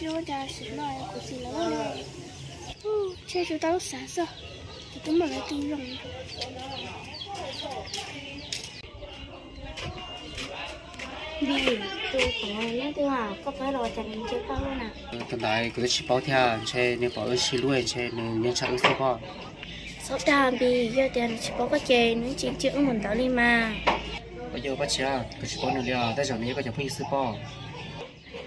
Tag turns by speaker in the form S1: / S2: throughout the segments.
S1: chú cha xí nói của xí là nó chơi chú tao sáng sợ thì chúng mình lại tin rằng
S2: vì tôi còn nhớ tôi à có phải rồi chẳng chưa
S3: đại cứ chỉ bảo theo chơi nếu bảo chỉ luôn chơi nếu nên chơi số bao
S1: số đàn bị giờ tiền chỉ có cái chơi nó chỉ chữ mình tạo đi mà
S3: bây giờ bắt chia cứ chỉ bảo nữa là này có chẳng phải số bao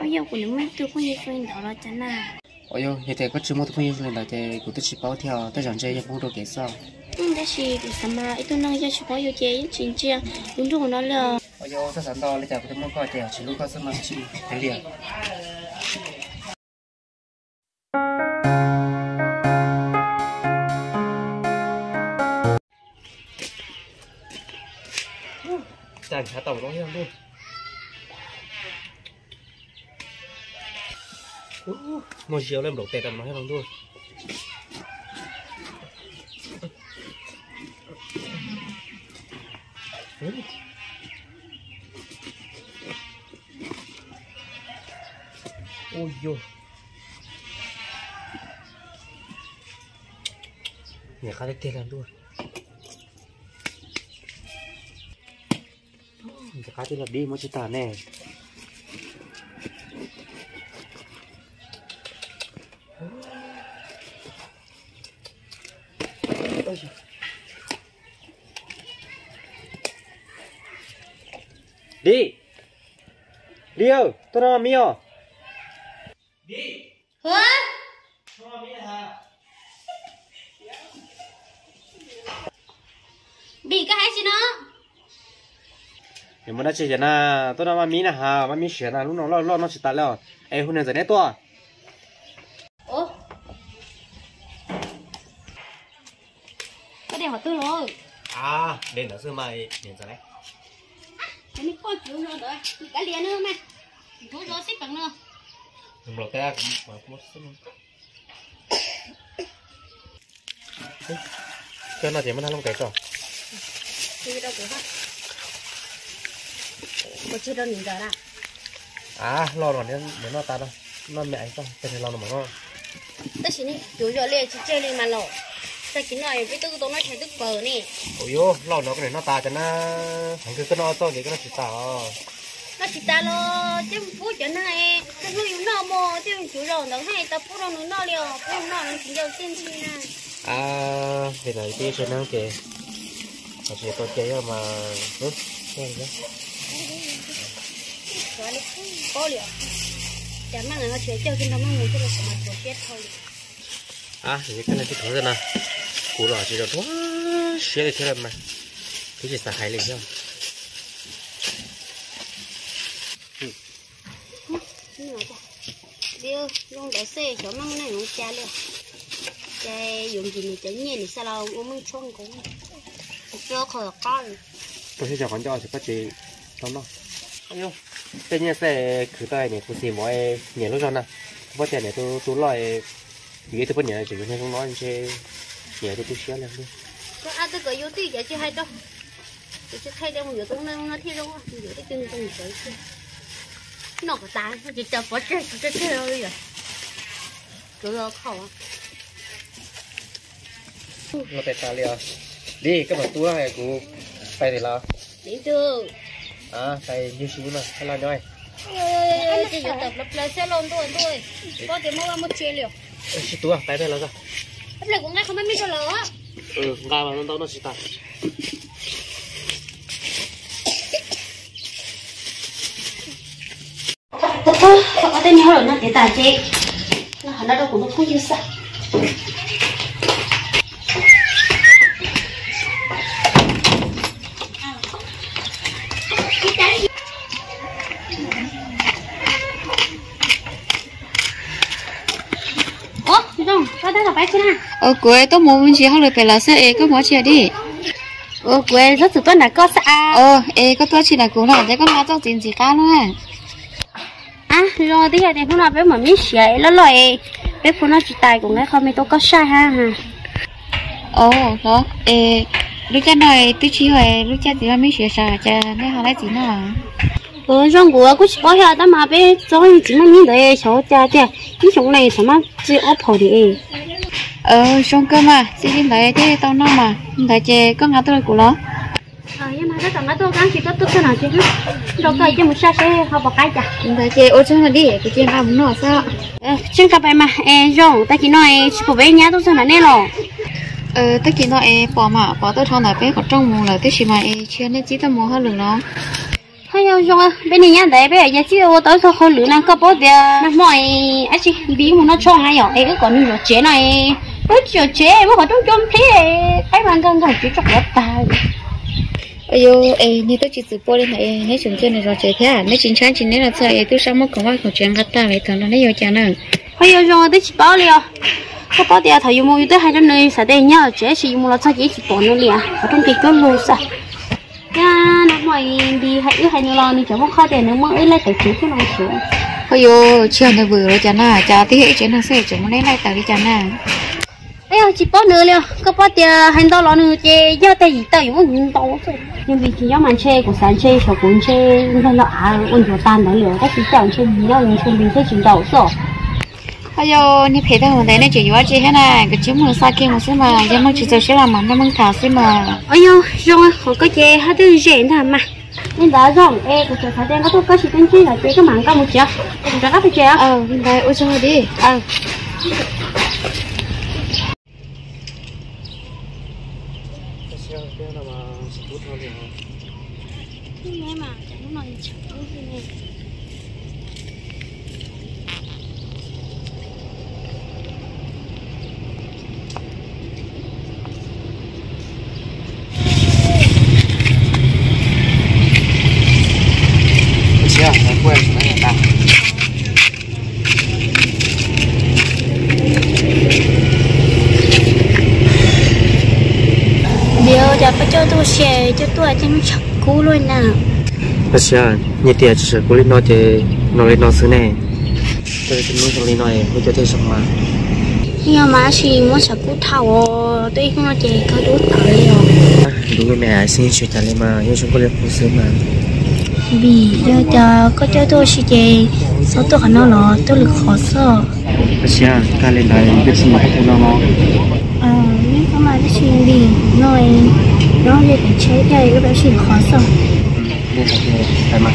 S1: ở giờ của những mấy tôi không như phim đó là chán à
S3: ôi yo hiện tại có chưa một phương diện là thì cũng chỉ bảo theo tại sao chơi không được cái sao
S1: nhưng đó là vì sao mà ít tôi nói giờ chỉ có yêu chơi chính chưa đúng rồi nó là
S3: ôi yo sao sáng đó lấy chả có thể mua coi thì chỉ lúc có sớm mà chỉ cái liền chẳng hả tổng có hiểu một chiều lên đổ tệ tầm nói bằng thôi. Ôi yo nhà khá tệ làm luôn. Nhà khá tệ là đi mới chỉ tàn nè. Đi. Đi ơi tôi nói mi à đi.
S2: Hả?
S3: Tôi nói mi hả?
S2: Bị cái hay gì nó
S3: thì mà nó chỉ là tôi nói mi nè hả? Mà mi sửa là lúc nào lo lo nó chỉ tạt leo. Em hôm nay giờ này tôi
S2: ủa? Cái này họ tư rồi.
S3: À đến là xưa mai đến giờ này
S2: cái này có chịu nữa rồi. Cái liền nữa mà tôi rồi xích bằng nữa.
S3: Mình lột tay cũng mà cũng mất cái nào thì mình làm cái cho
S2: thì đâu cũng hết có chưa đâu nhìn giờ nào.
S3: À lo rồi nên nên nó ta đâu. Nó mẹ anh không cái này lo nó mà nó
S2: tất nhiên chủ yếu liền chỉ chơi lên mà lộ ta chỉ nói với tôi tôi nói theo tức bờ nè.
S3: Ôi yo lo nó cái này nó ta cho nó thằng cứ cái nó to thì cái nó chỉ ta
S2: nó chỉ ta lo chứ phú cho nó này cái nuôi nó mò chứ chủ yếu nó hay ta phú nó nó liều phú nó nó chỉ đầu tiên chi nè.
S3: À cái này đi cho nó kì mà chỉ có chơi mà ừ cái gì
S2: rồi đi có liều. Chả mang nó chơi chơi khi nó mang người cho nó mà chơi chết thôi.
S3: À thì cái này thì thôi rồi nè cú rồi chỉ được quá xé được thế mà cái gì xả hải lịch không
S2: điều dùng để xe cho mang này nó cha liều cha dùng gì mình chén nhẹ thì sao đâu uống mang chung cũng cho khỏi con
S3: tôi sẽ cho con cho thì có chị tao nó ayo tên nhà xe cứ tay này tôi xem mọi nhà lúc rồi nè có tiền này tôi tôi loại vì tôi bắt nhà chỉ có không nói chơi nhà tôi tôi xé lên luôn
S2: có ai tôi có yếu tí vậy chứ hay đâu tôi sẽ thay đâu nhiều tôi năng nó thi đâu nhiều cái chân con chơi nó có tá chỉ cho bỏ chơi chơi chơi thôi rồi cứ lo khẩu
S3: nó tại sao liền đi cái mà tua này của phải thì là
S2: đến chưa
S3: à phải như xíu mà hay là nói
S2: chỉ có tập lập lại xe lon thôi thôi. Có thể mua một chia liều.
S3: Xí tua phải đây là sao
S2: lại cũng ngay không biết cho lỡ.
S3: Ừ ngà mà nó nó xí ta
S2: có tên nhau rồi nó để tài chế nó hẳn đâu cũng không như sao Ủa, chị Đông, sao đây là phải chứ nào?
S1: Ở quê tôi muốn chỉ học được phải là sẽ có món chia đi?
S2: Ở quê rất tuân là có sao?
S1: ờ ê có tôi chỉ là cũng là để có má cho tiền gì cả nữa
S2: À, rồi tí này hôm nào bé mà biết sợi nó rồi bé phụ nó chỉ tài cũng nghe không mấy tôi có sai ha ha.
S1: ồ đó ê lúc cha nói tôi chỉ hỏi lúc cha thì mới sửa sửa cha nên họ lấy gì nữa
S2: ờ rong của cũng chỉ có hiệu ta mà bé cho chỉ mà những đấy cháu cha cha những chúng này sao mà chỉ ốp hồ đi
S1: ờ rong cơ mà. Chỉ đến đấy thế tao nó mà. Đấy chị có ngã tôi của nó.
S2: Ờ nhưng mà cái tao ngã tôi cái chỉ có tức cái nào chứ đâu cái cho một sao sẽ học vào cái chả.
S1: Đấy chị ô chân là đi cái chuyện làm nó sao?
S2: Ờ chân cặp em mà. Em rong ta chỉ nói chỉ có bé nhá tôi sao nè rồi
S1: ờ tất nhiên nó em bỏ mà bỏ tôi thằng nào bé có trong mồm là tất chỉ mà em chưa nên chỉ tao mua hơn lượng nó.
S2: Hay rong bên này nhá đấy bé giờ chỉ tôi tới sau hơn lượng năng cấp bố thì nó mọi ấy chỉ bí một nó cho hay rồi em cứ còn nhiều chế này ôi trời chế em có trong trong thế cái bạn gần gần chỉ chọc lót tai
S1: ôi yo em như tôi chỉ tự bỏ lên này nếu chúng chơi này rồi chơi thế à? Nếu chính xác chính nên là sao em tôi sao mất còn qua còn chuyện gắt ta vậy thằng nó nhiều chán nữa
S2: hay rong tôi chỉ bảo liền có bao giờ thầy dùng mua tới hai trăm nơi sẽ đây nhá chế chỉ dùng là sao chỉ chỉ bỏ nó liền ở trong cái cái lô sa nha nó mày đi hay ư hay nữa lo đi chẳng có khó để nó mất ấy lại phải chịu cái này xuống
S1: ôi yo chưa này vừa rồi chán à chả tí hệ chuyện thằng sẽ chúng lấy lại tại cái chán à
S2: ấy chỉ bỏ nữa liền có giờ hành đâu lo nữa chế do tay gì tao những đâu nhưng vì chỉ do màn chơi của sáng của cuốn chơi nên là à ôn cho tan đấy liền các chỉ chọn chơi gì đó mình chơi chuyển đầu rồi
S1: ôi yo ni phải thằng đấy này chỉ có chị hết này. Cái chứng mình sao kia một xíu mà giờ cho sẽ làm món nó măng thảo xíu mà.
S2: Ôi yo rồi họ có chơi hết thứ rèn thà mà? Nên đã rồi ê cái chỗ thái đen có tôi có chỉ tên chi là cái mảng cao một cho phải chơi
S1: ờ hiện tại ôi xong rồi đi.
S2: Ờ nghe mà chẳng nói chẳng có gì nè
S3: chị à nó quên nó là ta
S2: phải cho tôi xe cho tôi chẳng chọc cú luôn nào.
S3: Thật sự như tiền chỉ là cố lên nói thì nói lên nói xứ này. Tôi chỉ muốn cho lên nói tôi cho tôi sống mà.
S2: Nhưng mà chỉ muốn sợ cú thầu tôi không chơi có đủ tới rồi.
S3: Đúng rồi mẹ xin chuyện trả lên mà. Nhưng chúng có lên phụ sớm mà.
S2: Vì giờ cho có cho tôi sẽ chơi sau tôi khả năng là tôi lực khó sợ.
S3: Thật sự ca lên đây biết gì mà không nó nó
S2: ờ nhưng có mà cái chuyện gì nói nó về cái chế đây cái đó chỉ khó sợ.
S3: Nên là cái phải mặc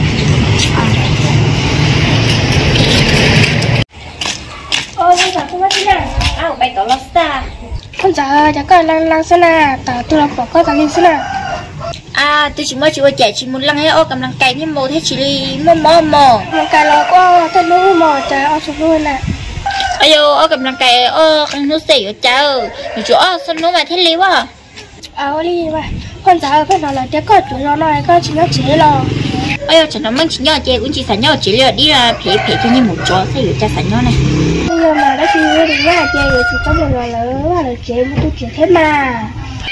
S2: ôi bây giờ không có gì nào. À bài tổ lót xa.
S1: Con giờ chắc có lăng lăng xem nào tao tôi làm bỏ coi tao lên xem nào
S2: à tôi chỉ mới vừa chạy chỉ muốn lăng hay ô cầm lăng cày nhưng mồ thế chỉ đi mò mò mò.
S1: Một cái lò qua tên nó mò trời ở xuống luôn nè
S2: ai ô ô cầm lăng cày ô khăn nước xỉ ở nhiều chỗ ô sao nó mà thế lý quá
S1: áo đi mà. Con giờ phải nói là tiếc có chủ nó nói có chỉ nó chế lo
S2: ai ô chẳng nó mang chỉ nhau chơi cũng chỉ sản nhau chỉ lừa đi là phê phê cho như một chỗ sẽ ở cha sản nhau này.
S1: Nhưng mà nó chỉ đi ra chơi rồi chỉ có một lần lớn là được chế một tôi chế thế mà.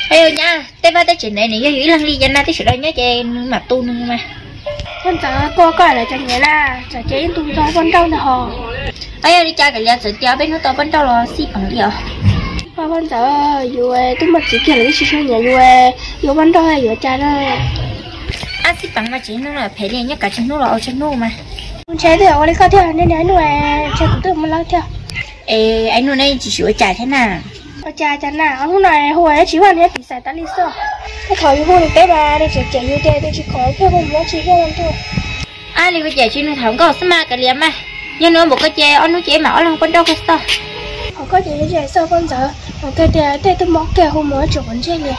S2: Ai ô nha tê ba tê chuyện này này dưới lăng đi dân na tê sửa đây nhá chơi mà tu nữa mà.
S1: Con giờ cô coi là chẳng nhớ là chả chế tôi cho con trâu nè hò.
S2: Ai ô đi cha cái liền sửa cha bên nó to bên đâu là xí bằng điều
S1: và con dù tôi mà chỉ kia là cái cho nhà dù dù con trâu hay dù cha đó
S2: à xí bằng mà chỉ nó là phê liền nhá cả chân nó là ở chân nó mà.
S1: Con chế thì ở đây có theo nên đấy nuôi cha cũng tự mình theo.
S2: Ê anh nuôi này chỉ sửa trả thế nào?
S1: Ở cha cha nào? Hôm nay hồi ấy chỉ hoàn hết bị sai ta lý do cái khỏi hôm nay cái bà đi chỉ chạy như thế tôi chỉ khỏi cái hôm nó chỉ cái thôi.
S2: À đi bây giờ chỉ nó thằng có sao mà cái liền mà nhưng nó một cái chè anh nó chè mà ở lòng bên đâu cái sao
S1: họ có gì để sau con một cái để để tôi móc cái hôm mới chụp ảnh trên này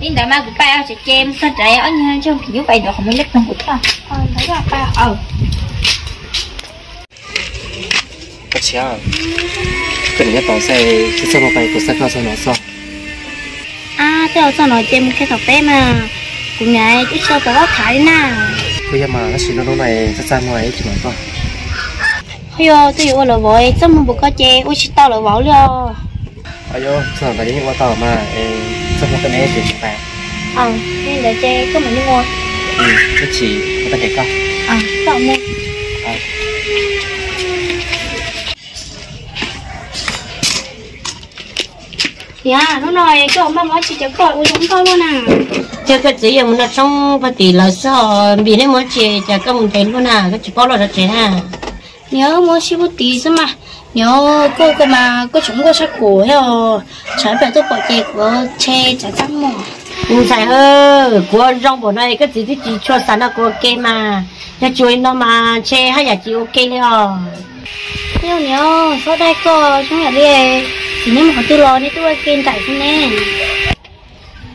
S2: đi đã mà của ba sẽ chè một cái trái ở nhà trong thì như vậy rồi không mới lết trong của ta
S1: ờ thấy là ba.
S2: Ờ.
S3: Thật sự cái này tao sẽ cái sao nó phải của sao nó sao nó sao
S2: à thế là sao nói chè một cái thọc bé mà. Cũng nhảy chứ sao có thải nè
S3: bây giờ mà nó chỉ nó này rất ra ngoài chỉ mà thôi
S2: ôi yo tôi yêu là vội sao mà một cái chè ôi chỉ tao là vội luôn
S3: ai yo sao là những quả tàu mà sao nó cái này thì phải
S2: ờ nên để chè có mình đi mua.
S3: Ừ nó chỉ có thể cao
S2: ờ sao mua. Dạ nó nói cái ông ba nói chỉ cho con uống con luôn à.
S4: Chứ cái gì mà nó trong phát tỷ là sao bị nên muốn chơi cho các mình thấy luôn à cái chỉ bao là chơi ha
S2: nhớ mua xí bút tí xem mà nhớ cô cô mà cô chúng cô sắc cổ là trái bẹ tôi bỏ chè của chè chả trắng mỏ
S4: phải ơ của rong bộ này cái gì thì chỉ cho sản là của ok mà. Nhà chuối nó mà chơi hay là chỉ ok rồi
S2: nếu nhớ sau đây cô chúng là đi. Chỉ nếu mà họ tôi lo đi tôi kiên tại thế nè.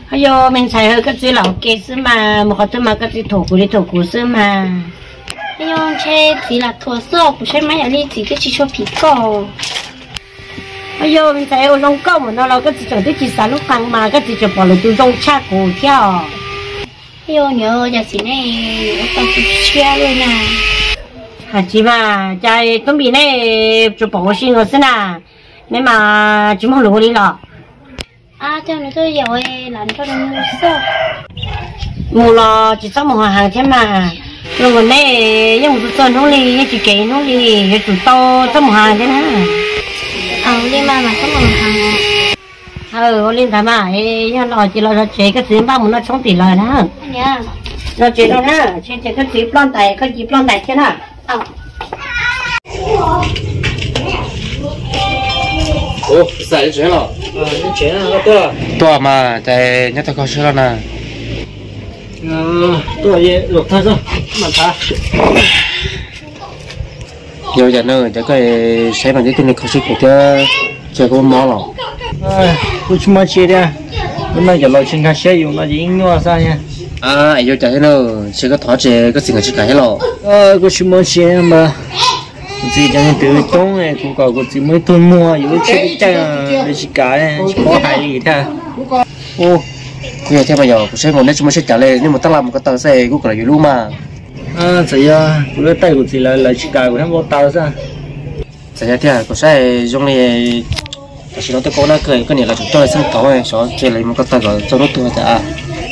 S4: Hay yo mình xài hơi cái gì là ok xứ mà một cái thứ mà cái gì thổ của đi thổ của xứ mà
S2: hay yo chơi chỉ là thua sữa của chơi mấy đi chỉ cái chỉ cho phí cổ
S4: hay yo mình xài ở lông câu mà nó là cái gì chẳng cái chỉ sản lúc tăng mà cái gì chỉ bỏ lại từ rong cha cổ theo
S2: hay yo nhớ giờ chỉ này tao chỉ chia luôn nè
S4: à chị mà chạy chuẩn bị này chụp bỏ xin rồi xin à nên mà chúng không được đi rồi
S2: à theo nữa tôi giờ làm cho nó mua sữa
S4: mua lo chỉ sau một hàng thế mà rồi còn đây nhưng một tuần nó đi nhưng chỉ kể nó đi cái chủ to một hàng thế nè
S2: ờ đi mà mà có một hàng
S4: ờ lên thả mà nhưng lo chỉ lo cho chế cái gì ba muốn nó chống tỷ lời đó.
S2: Nhá
S4: rồi chế đâu nè chế chế cái gì plan tài cái gì plan tài thế nè
S2: ờ
S3: ồ sai chuyện rồi
S5: ờ nó chuyện là tôi
S3: tôi mà tại nhớ tôi có chuyện rồi nè
S5: Ờ, tôi luộc thôi rồi mà thả
S3: giờ giờ nó chắc cái xe bằng cái này không xịt của cái chơi có mò
S5: lò cứ chúng mới chơi ra à. hôm nay giờ lo chuyện cái xe dùng nó gì nữa sao nhỉ
S3: à giờ chạy nó chơi cái ờ, thỏ chơi cái gì chơi cái lò
S5: ờ cứ chúng mới chơi mà chỉ cho nên từ tông này cũng có cũng chỉ mới tôi mua, dù chơi cái chơi chỉ cái có cái gì thế
S3: ô kia thế bây giờ cũng sẽ ngồi nét chúng mình sẽ trả lời. Nhưng mà ta làm một cái tờ xe cũng là gì luôn mà.
S5: À sấy à cũng lấy tay của chị là là chị cả của em vô tao ra.
S3: Sấy ra thế à cũng sẽ dùng này chỉ nói tới cô nó cười cái này là chúng tôi sân khấu này cho chơi lấy một cái tờ rồi cho nó tươi cả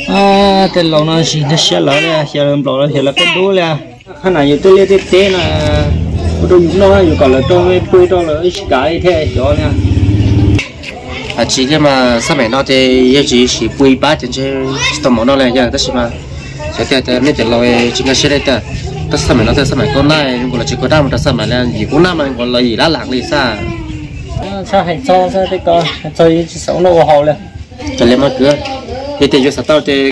S5: à. Tên lâu nó chỉ nó sẽ lỡ là sẽ làm lỡ là sẽ là cái đuôi là khi nào như tôi lấy tiếp tế là tôi dùng nó rồi còn là tôi mới quay tôi đó là cái thế cho nha
S3: à chỉ cái mà sao mẹ nó thì yêu chỉ chỉ bùi bát trên chứ, tôm món nó này nhá tất nhiên mà. Sẽ theo theo mấy chuyện lời chỉ cái xe đây ta. Tất sao mẹ nó theo sao mẹ con này cũng là chỉ có đam tất sao mẹ là gì cũng nam mà còn là gì đã lãng đi xa.
S5: À, sao hành cho sao thế con? Cho chỉ sống nô hồ lên
S3: cho lên mà cứ thì thì cho sáu tao thì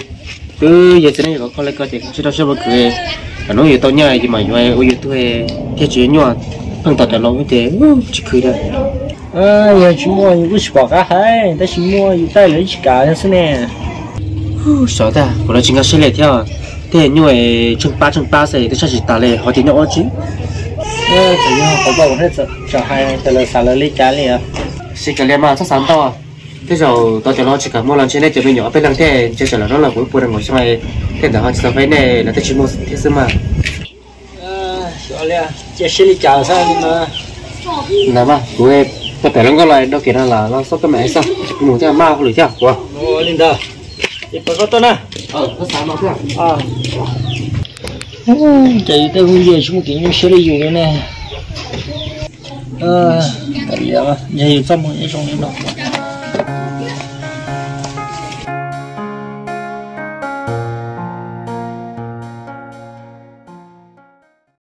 S3: cứ giờ thế này có con lấy con thì cũng chưa đâu chưa bao cười à nó giờ tao nhảy thì mà nhảy ôi giờ tôi cái chuyện nhỏ. Thằng tao trả lâu như thế. Chỉ cười thôi đấy
S5: à giờ chỉ mua những cái quả cá hay ta chỉ mua những tay lấy chỉ cả thế này
S3: sợ ta còn là chính cái xe này theo thế như vậy chung ba chung ba sẽ thì chỉ ta lấy họ thì nó chứ.
S5: Ờ chỉ nhau có bao hết rồi. Cho hai từ là xả lấy cá liền
S3: sẽ cái mà chắc sáng to thế rồi tao cho nó chỉ cả mua lần trên đây chỉ mình nhỏ bên đằng thế chỉ là nó là cuối cùng ngồi trong này thế đó họ sẽ phải này là thế chỉ mua thế xưa mà.
S5: Cho liền chỉ xử lý cá sao nhưng mà.
S3: Nè mà cuối tôi phải nó có lại đâu kia là nó sắp cái mẹ sao? Muốn theo ma không được wow
S5: ô linh đó đi bắt con tôi nè
S3: ờ nó sáng nó
S5: à. Chạy tới bây giờ chúng kiểu như xử lý dùng cái này ờ cái gì đó giờ xong rồi xong rồi đó